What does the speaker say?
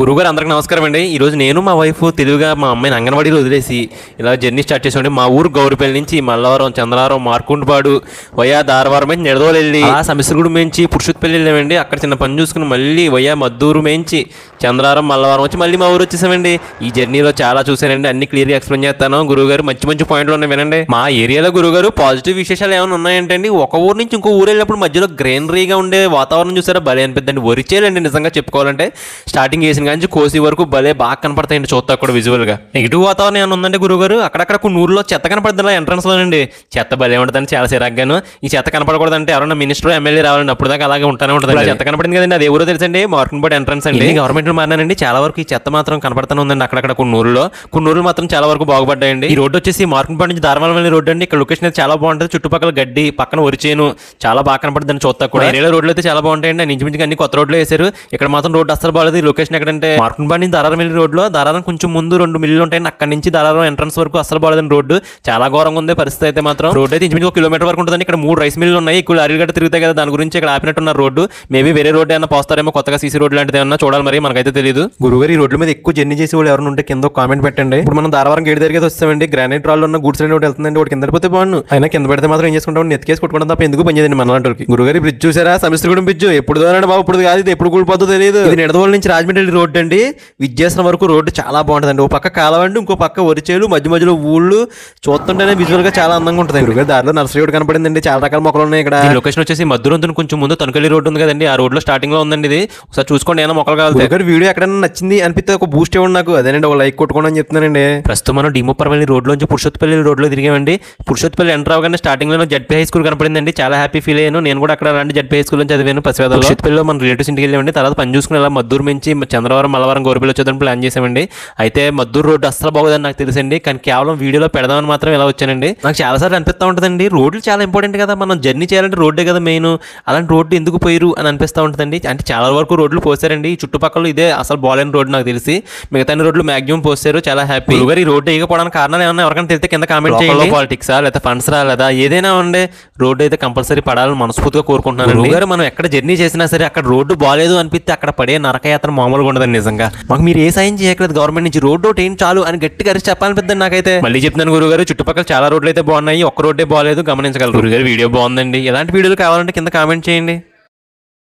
గురుగారు అందరికి నమస్కారం అండి. ఈరోజు నేను మా వైఫ్ తెలివిగా మా అమ్మాయిని అంగన్వాడీలో వదిలేసి ఇలా జర్నీ స్టార్ట్ చేసామండి మా ఊరు గౌరిపల్లి నుంచి మల్లవరం చంద్రవరం మార్కుంటపాడు వయా దారవారం నుంచి నిడదోలు వెళ్ళి ఆ సమస్యగూడు మేంచి పురుషుత్పల్లి వెళ్ళామండి. అక్కడ చిన్న పని చూసుకుని మళ్ళీ వయా మద్దూరు మేంచి చంద్రవరం మల్లవరం వచ్చి మళ్ళీ మా ఊరు వచ్చేసామండి. ఈ జర్నీలో చాలా చూసానండి అన్ని క్లియర్గా ఎక్స్ప్లెయిన్ చేస్తాను. గురుగారు మంచి మంచి పాయింట్లు ఉన్నాయి వినండి. మా ఏరియాలో గురుగారు పాజిటివ్ విశేషాలు ఏమైనా ఉన్నాయంటండి? ఒక ఊరు నుంచి ఇంకో ఊరు వెళ్ళినప్పుడు మధ్యలో గ్రీనరీగా ఉండే వాతావరణం చూసారా? భలే అనిపిద్దండి. వరిచేలండి నిజంగా చెప్పుకోవాలంటే. స్టార్టింగ్ చేసిన కానీ కోసి వరకు భలే బాగా కనపడతాయండి చూస్తా కూడా విజువల్గా. నెగిటివ్ వాతావరణం ఏమైనా ఉందంటే గురుగారు అక్కడక్కడ కొన్ని ఊర్లో చెత్త కనపడుతుంది ఎంట్రన్స్ లోనండి. చెత్త భలే ఉంటుందని చాలా సిరాగ్గాను ఈ చెత్త కనపడకూడదంటే ఎవరైనా మినిస్టర్ ఎమ్మెల్యే రావాలండి. అప్పుడు దాకా అలాగే ఉంటానే ఉంటుంది చెత్త కనపడింది కదండి. అది ఎవరో తెలుసండి? మార్కింగ్ ఎంట్రన్స్ అండి. గవర్నమెంట్ మారినానండి చాలా వరకు ఈ చెత్త మాత్రం కనపడుతూనే ఉందండి అక్కడక్కడ కొన్ని ఊర్లో. కొన్ని ఊర్లు మాత్రం చాలా వరకు బాగుపడ్డాయండి. ఈ రోడ్డు వచ్చేసి మార్కింగ్ నుంచి ధారవాడ వెళ్ళే రోడ్డు అండి. ఇక్కడ లొకేషన్ అయితే చాలా బాగుంటుంది. చుట్టుపక్కల గడ్డి పక్కన వరిచేను చాలా బాగా కనపడుతుంది చూస్తా కూడా. ఏరియాలో రోడ్లు అయితే చాలా బాగుంటాయండి. ఇంచుమించుగా అన్ని కొత్త రోడ్లు వేశారు. ఇక్కడ మాత్రం రోడ్డు అస్సలు బాగాలేదు లొకేషన్ ఎక్కడంటే మార్కింగ్ నుంచి దారారం వెళ్ళే రోడ్లో. దారారం కొంచెం ముందు రెండు మిల్లులు ఉంటాయండి అక్కడ నుంచి దారారం ఎంట్రన్స్ వరకు అస్సలు బాగాలేదండి రోడ్డు. చాలా ఘోరంగా ఉంది పరిస్థితి అయితే మాత్రం. రోడ్డు అయితే ఇంచుమించు ఒక కిలోమీటర్ వరకు ఉంటుందండి. ఇక్కడ మూడు రైస్ మిల్లులు ఉన్నాయి. ఇక్కడ గట్ట తిరుగుతాయి కదా. దాని గురించి ఇక్కడ ఆపినట్టున్నారు రోడ్డు. మేబీ వేరే రోడ్డు ఏమైనా పోస్తారేమో కొత్తగా సీసీ రోడ్డు లాంటిది ఏమన్నా చూడాలి మరి. మనకైతే తెలియదు గురుగారు ఈ రోడ్ల మీద ఎక్కువ జర్నీ చేసే వాళ్ళు ఎవరైనా ఉంటే కింద కామెంట్ పెట్టండి. ఇప్పుడు మనం దారావరం గేట్ దగ్గరికి వస్తామండి. గ్రానైట్ రాళ్ళు ఉన్న గూడ్స్ ఒకటి వెళ్తుందండి. ఒకటి కింద పోతే బాగుండు. అయినా కింద పెడితే మాత్రం ఏం చేసుకుంటాం? నెత్తికేసి కొట్టుకోవడం తప్ప ఎందుకు పని చేయదండి మన లాంటి గురుగారి బ్రిడ్జ్ చూసారా? సమిశ్రగూడెం బ్రిడ్జ్. ఎప్పుడు దోనండి బాబు? ఇప్పుడు కాదు ఇది ఎప్పుడు కూలిపోతుందో తెలియదు ఇది నిడదవోలు నుంచి రాజమండ్రి రోడ్డు అండి. విద్యాసనం వరకు రోడ్డు చాలా బాగుంటుందండి. ఓ పక్క కాలవండి ఇంకో పక్క వరిచేలు మధ్య మధ్యలో ఊళ్ళు. చూస్తుంటేనే విజువల్గా చాలా అందంగా ఉంటుంది దారిలో నర్సరీ రోడ్ కనపడిందండి. చాలా రకాల మొక్కలు ఉన్నాయి ఇక్కడ. లొకేషన్ వచ్చేసి మధ్యలో కొంచెం ముందు తనుకలి రోడ్డు ఉంది కదండి. ఆ రోడ్లో స్టార్టింగ్లో ఉందండి ఇది. ఒకసారి చూసుకోండి ఏమైనా మొక్కలు కావాలి గురుగారు వీడియో ఎక్కడైనా నచ్చింది అనిపిస్తే ఒక బూస్ట్ ఇవ్వండి నాకు. అదేనండి ఒక లైక్ కొట్టుకోండి అని చెప్తున్నానండి. ప్రస్తుతం మనం డిమోపరపల్లి రోడ్ లోంచి పురుషోత్పల్లి రోడ్లో తిరిగామండి. పురుషోత్పల్లి ఎంటర్ అవగానే స్టార్టింగ్లో జడ్పీ హై స్కూల్ కనపడిందండి. చాలా హ్యాపీ ఫీల్ అయ్యాను. నేను కూడా అక్కడ అలాంటి జడ్పీ హై స్కూల్ నుంచి చదివాను పసివేదాలు పురుషోత్పల్లిలో మన రిలేటివ్స్ ఇంటికి వెళ్ళామండి. తర్వాత పని చూసుకుని అలా మద్దూరు నుంచి చంద్రవరం మలవరం గోరపల్లి వచ్చేదని ప్లాన్ చేసామండి అయితే మద్దూరు రోడ్డు అస్సలు బాగోదని నాకు తెలుసండి కానీ కేవలం వీడియోలో పెడదామని మాత్రం ఇలా వచ్చానండి. నాకు చాలా సార్లు అనిపిస్తూ ఉంటుందండి. రోడ్లు చాలా ఇంపార్టెంట్ కదా. మనం జర్నీ చేయాలంటే రోడ్డే కదా మెయిన్. అలాంటి రోడ్డు ఎందుకు పోయారు అని అనిపిస్తూ ఉంటుందండి. అంటే చాలా వరకు రోడ్లు పోసారండి. చుట్టుపక్కల ఇదే అసలు బాగాలేని రోడ్డు నాకు తెలిసి. మిగతా రోడ్లు మాక్సిమం పోసారు. చాలా హ్యాపీ. గారు ఈ రోడ్డు వేయకపోవడానికి కారణాలు ఏమన్నా ఎవరికైనా తెలిస్తే కింద కామెంట్ చేయండి. పాలిటిక్స్ లేదా ఫండ్స్ రా లేదా ఏదైనా ఉండే రోడ్డు అయితే కంపల్సరీ పడాలని మనస్ఫూర్తిగా కోరుకుంటున్నాను గారు మనం ఎక్కడ జర్నీ చేసినా సరే అక్కడ రోడ్డు బాగాలేదు అనిపిస్తే అక్కడ పడే నరకయాత్ర మామూలుగా ఉండదండి నిజంగా. మాకు మీరు ఏ సాయం చేయట్లేదు గవర్నమెంట్ నుంచి రోడ్డు ఒకటి ఏం చాలు అని గట్టిగా అరిచి చెప్పాలనిపిద్దండి నాకైతే. మళ్ళీ చెప్తున్నాను గురుగారు చుట్టుపక్కల చాలా రోడ్లు అయితే బాగున్నాయి. ఒక్క రోడ్డే బాగాలేదు గమనించగలరు. గురుగారు వీడియో బాగుందండి. ఎలాంటి వీడియోలు కావాలంటే కింద కామెంట్ చేయండి.